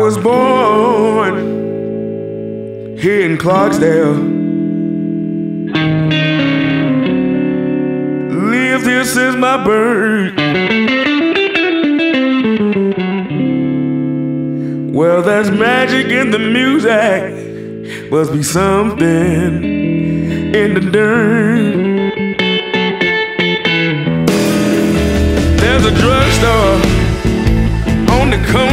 was born here in Clarksdale. Lived here since my birth. Well, there's magic in the music. Must be something in the dirt. There's a drugstore on the corner.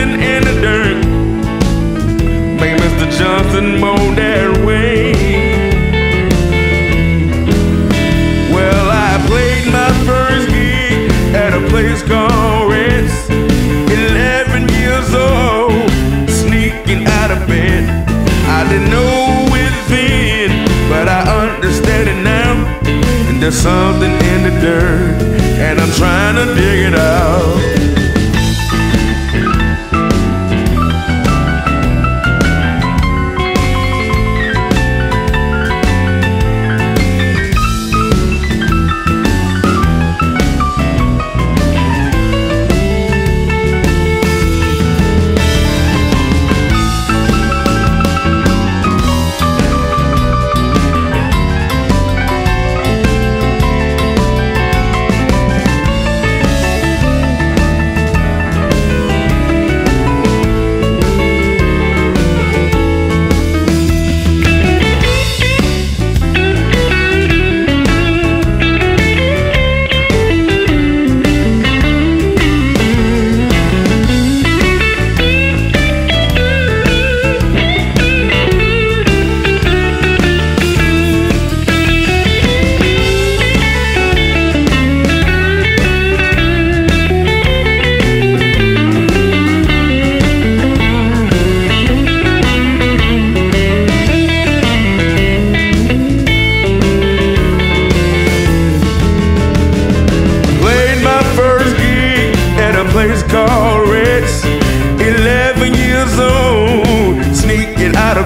Something in the dirt. Make Mr. Johnson moan that way. Well, I played my first gig at a place called Reds. 11 years old, sneaking out of bed. I didn't know it then, but I understand it now. And there's something in the dirt, and I'm trying to dig it out.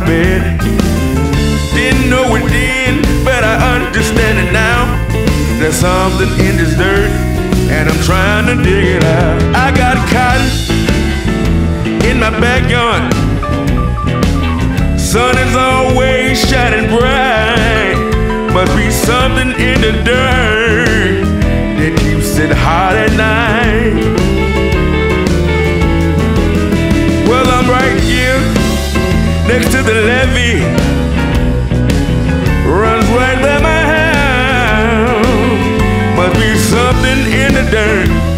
Bed. Didn't know it then, but I understand it now. There's something in this dirt, and I'm trying to dig it out. I got cotton in my backyard. Sun is always shining bright. Must be something in the dirt that keeps it hot at night. Well, I'm the levee. Runs right by my house. Must be something in the dirt